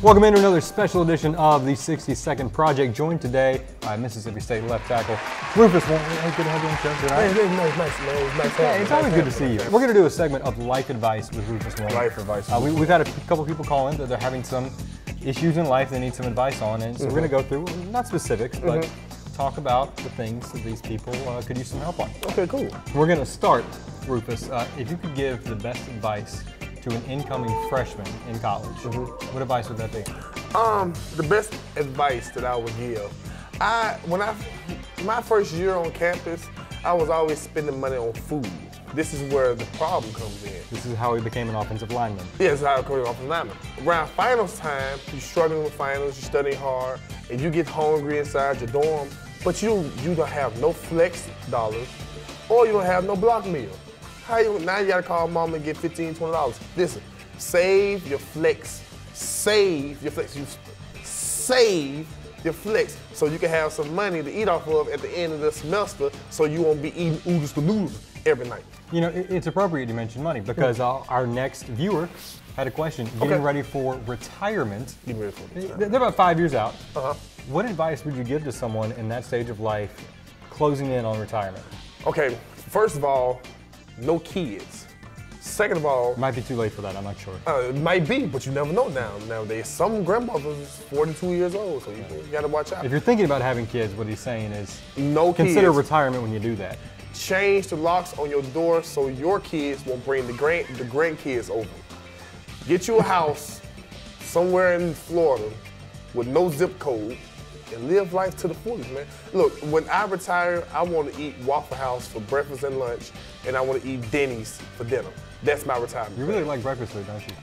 Welcome into another special edition of the 60 Second Project. Joined today by Mississippi State left tackle Rufus Warren. Hey, good to have you on the show. Good Hey, night. it's nice, nice, man. It's nice Yeah, it's always Nice good to see you. We're going to do a segment of life advice with Rufus Warren. Life advice. Uh, we, we've had a couple people call in that they're having some issues in life they need some advice on, and so we're going to go through, not specifics, but talk about the things that these people uh, could use some help on. Okay, cool. We're going to start, Rufus. Uh, if you could give the best advice to an incoming freshman in college, what advice would that be? Um, the best advice that I would give, I when I my first year on campus, I was always spending money on food. This is where the problem comes in. This is how he became an offensive lineman. Yes, how I became off of lineman. Around finals time, you're struggling with finals, you're studying hard, and you get hungry inside your dorm, but you you don't have no flex dollars, or you don't have no block meal. How you now you gotta call mom and get 15 dollars. Listen, save your flex, save your flex. You save your flex so you can have some money to eat off of at the end of the semester, so you won't be eating oodles to noodles every night. You know, it's appropriate to mention money because uh, our next viewer had a question. Getting Okay. ready for retirement. Get ready for it. They're about five years out. Uh-huh. What advice would you give to someone in that stage of life closing in on retirement? Okay, first of all, no kids. Second of all, Might be too late for that, I'm not sure. uh, it might be, but you never know now. Nowadays, some grandmothers is 42 years old, so you, you gotta watch out. If you're thinking about having kids, what he's saying is No consider kids. retirement when you do that. Change the locks on your door so your kids won't bring the grand the grandkids over. Get you a house somewhere in Florida with no zip code and live life to the fullest, man. Look, when I retire, I want to eat Waffle House for breakfast and lunch, and I want to eat Denny's for dinner. That's my retirement. You really like breakfast food, don't you?